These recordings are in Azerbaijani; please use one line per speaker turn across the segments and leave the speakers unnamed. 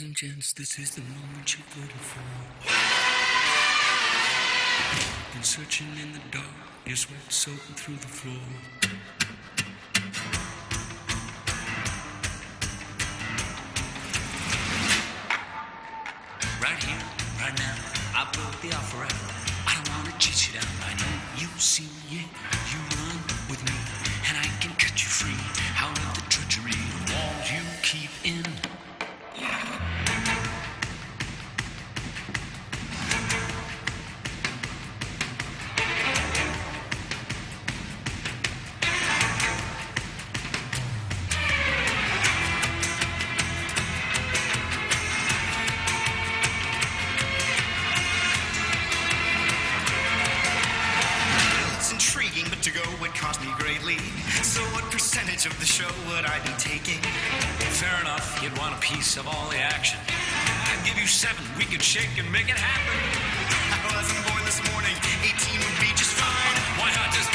and gents, this is the moment you've waited for. Been searching in the dark, your sweat soaking through the floor. Right here, right now, I put the offer out. I don't wanna cheat you down. I know you see it. You run with me, and I can cut you free out of the treachery of walls you keep in.
Me greatly. So, what percentage of the show would I be taking?
Fair enough, you'd want a piece of all the action. I'd give you seven. We could shake and make it happen.
I wasn't born this morning. 18 would be just fine.
Why not just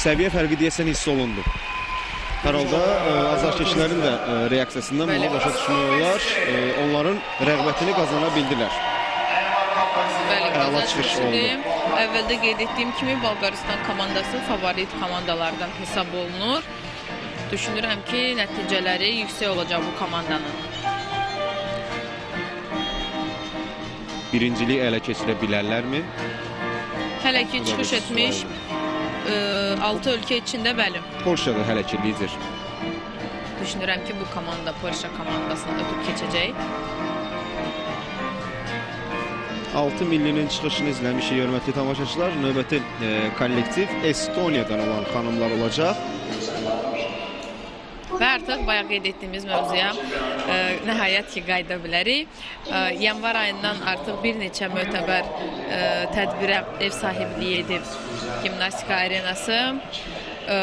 Səviyyə fərqi deyəsən hiss olundu. Hər halda ə, azarkeşlərin də ə, reaksiyasından bunu başa düşmək olar. Ə, onların rəğbətini qazana bildilər.
Bəli,
Əla çıxış
üçün əvvəldə qeyd etdiyim kimi Bolqarıstan komandası favorit komandalardan hesab olunur. Düşünürəm ki, nəticələri yüksək olacaq bu komandanın.
Birinciliyi ələ keçirə bilərlərmi?
Hələ ki çıxış etmiş. 6 ölkə içində bəli.
Polşa da hələ ki lider.
Düşünürəm ki, bu komanda Polşa komandasını ötüb keçəcək.
6 millinin çıxışını izləmişik hörmətli tamaşaçılar. Növbəti e, kollektiv Estoniyadan olan xanımlar olacaq.
Və artıq bayaq qeyd etdiyimiz mövzuya ə, nəhayət ki qayıda bilərik. Ə, yanvar ayından artıq bir neçə mötəbər ə, tədbirə ev sahibliyi edib gimnastika arenası. Ə,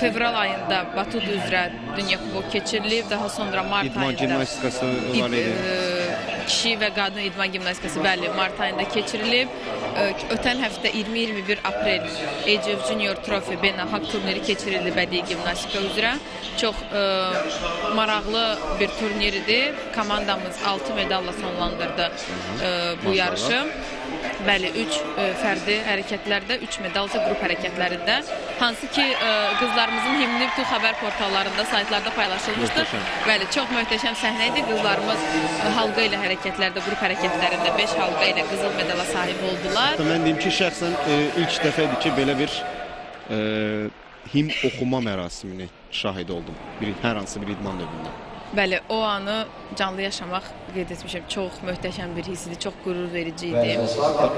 fevral ayında Batud üzrə Dünya Kuboku keçirilib, daha sonra mart
İdman
ayında
gimnastikası var
İd-
idi.
Kişi və qadın idman gimnastikası bəli mart ayında keçirilib. Ötən həftə 20-21 aprel ACF Junior Trophy beynəlxalq turniri keçirildi bədii gimnastika üzrə. Çox ə, maraqlı bir turnir idi. Komandamız 6 medalla sonlandırdı ə, bu yarışı. Bəli, 3 fərdi hərəkətlərdə, 3 medal isə qrup hərəkətlərində. Hansı ki ə, qızlarımızın himni bütün xəbər portallarında, saytlarda paylaşılmışdır.
Möhtəşəm.
Bəli, çox möhtəşəm səhnə idi. Qızlarımız halqa ilə hərəkətlərdə, qrup hərəkətlərində 5 halqa ilə qızıl medala sahib oldular.
Mən deyim ki, şəxsən e, ilk dəfə idi ki, belə bir e, him oxuma mərasiminə şahid oldum. Bir hər hansı bir idman növündə.
Bəli, o anı canlı yaşamaq qeyd etmişəm. Çox möhtəşəm bir hiss idi, çox qürur verici idi.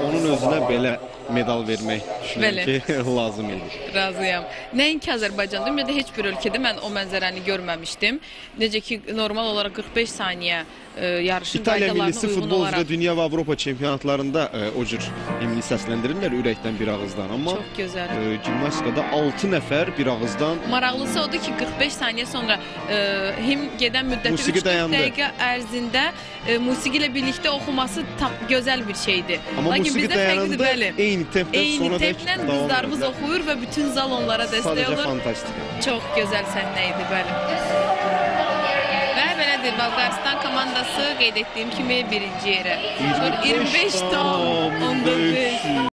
Onun özünə belə medal vermək düşünürəm ki, lazım idi.
Razıyam. Nəinki Azərbaycanda, ümumiyyətlə heç bir ölkədə mən o mənzərəni görməmişdim. Necə ki, normal olaraq 45 saniyə e, yarışın
İtaliya
qaydalarına
millisi
uyğun
futbol üzrə
olaraq
dünya və Avropa çempionatlarında e, o cür himni səsləndirirlər ürəkdən bir ağızdan, amma
çox gözəl.
e, gimnastikada 6 nəfər bir ağızdan
Maraqlısı odur ki, 45 saniyə sonra e, him gedən müddəti
Musiqi
3
dayandı.
dəqiqə ərzində e, musiqi ilə birlikdə oxuması tam gözəl bir şeydir.
amma
Lakin
musiqi
bizdə fərqlidir, bəli.
eyni tempdən
Eyni
sonra
templə qızlarımız
edirlər.
oxuyur və bütün zal onlara dəstək
Sadəcə
olur.
fantastik.
Çox gözəl səhnə idi, bəli. Və belədir, Bolqarıstan komandası qeyd etdiyim kimi birinci yerə.
25
25 tam,
tam,
15.
500.